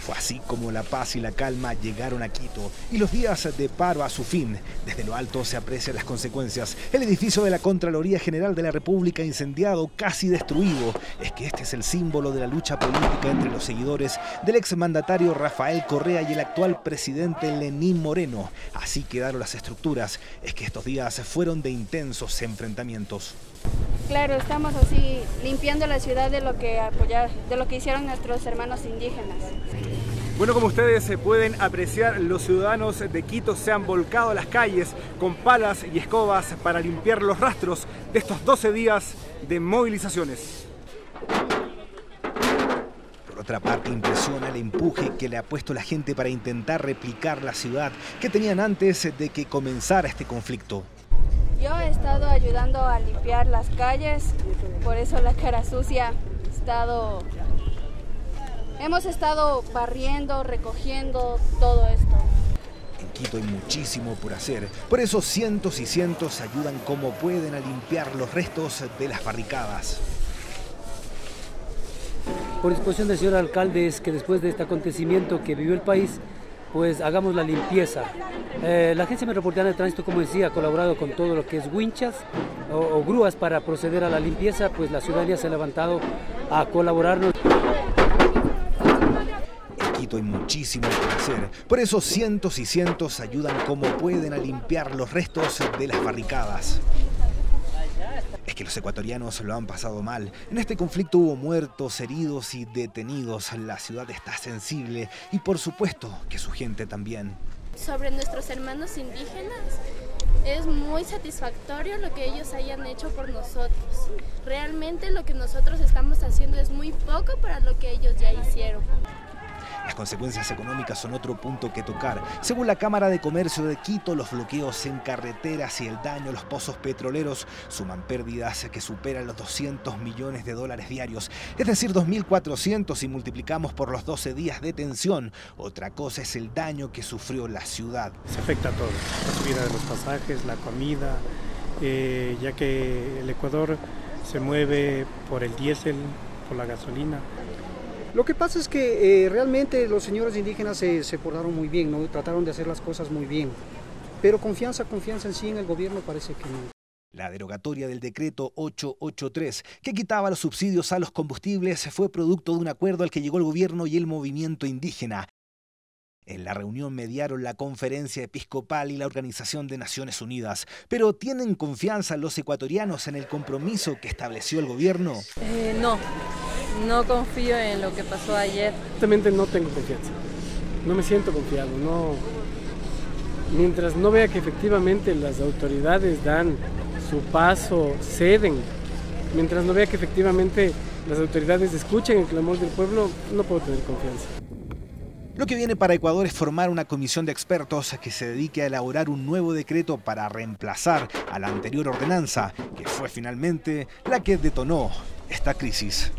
Fue así como la paz y la calma llegaron a Quito y los días de paro a su fin. Desde lo alto se aprecian las consecuencias. El edificio de la Contraloría General de la República incendiado, casi destruido. Es que este es el símbolo de la lucha política entre los seguidores del exmandatario Rafael Correa y el actual presidente Lenín Moreno. Así quedaron las estructuras. Es que estos días fueron de intensos enfrentamientos. Claro, estamos así limpiando la ciudad de lo que apoyar, de lo que hicieron nuestros hermanos indígenas. Bueno, como ustedes se pueden apreciar, los ciudadanos de Quito se han volcado a las calles con palas y escobas para limpiar los rastros de estos 12 días de movilizaciones. Por otra parte, impresiona el empuje que le ha puesto la gente para intentar replicar la ciudad que tenían antes de que comenzara este conflicto. Yo he estado ayudando a limpiar las calles, por eso la cara sucia. He estado, hemos estado barriendo, recogiendo todo esto. En Quito hay muchísimo por hacer, por eso cientos y cientos ayudan como pueden a limpiar los restos de las barricadas. Por disposición del señor alcalde es que después de este acontecimiento que vivió el país, pues hagamos la limpieza. Eh, la Agencia Metropolitana de Tránsito, como decía, ha colaborado con todo lo que es winchas o, grúas para proceder a la limpieza, pues la ciudadanía se ha levantado a colaborarnos. Quito hay muchísimo por hacer, por eso cientos y cientos ayudan como pueden a limpiar los restos de las barricadas que los ecuatorianos lo han pasado mal. En este conflicto hubo muertos, heridos y detenidos. La ciudad está sensible y por supuesto que su gente también. Sobre nuestros hermanos indígenas, es muy satisfactorio lo que ellos hayan hecho por nosotros. Realmente lo que nosotros estamos haciendo es muy poco para lo que ellos ya hicieron. Consecuencias económicas son otro punto que tocar. Según la Cámara de Comercio de Quito, los bloqueos en carreteras y el daño a los pozos petroleros suman pérdidas que superan los 200 millones de dólares diarios, es decir, 2.400 si multiplicamos por los 12 días de tensión. Otra cosa es el daño que sufrió la ciudad. Se afecta a todo, la subida de los pasajes, la comida, eh, ya que el Ecuador se mueve por el diésel, por la gasolina. Lo que pasa es que eh, realmente los señores indígenas se, se, portaron muy bien, ¿no? trataron de hacer las cosas muy bien, pero confianza, confianza en sí en el gobierno parece que no. La derogatoria del decreto 883, que quitaba los subsidios a los combustibles, fue producto de un acuerdo al que llegó el gobierno y el movimiento indígena. En la reunión mediaron la Conferencia Episcopal y la Organización de Naciones Unidas. Pero ¿tienen confianza los ecuatorianos en el compromiso que estableció el gobierno? Eh, no, no confío en lo que pasó ayer. Realmente no tengo confianza. No me siento confiado. No. Mientras no vea que efectivamente las autoridades dan su paso, ceden, mientras no vea que efectivamente las autoridades escuchen el clamor del pueblo, no puedo tener confianza. Lo que viene para Ecuador es formar una comisión de expertos que se dedique a elaborar un nuevo decreto para reemplazar a la anterior ordenanza, que fue finalmente la que detonó esta crisis.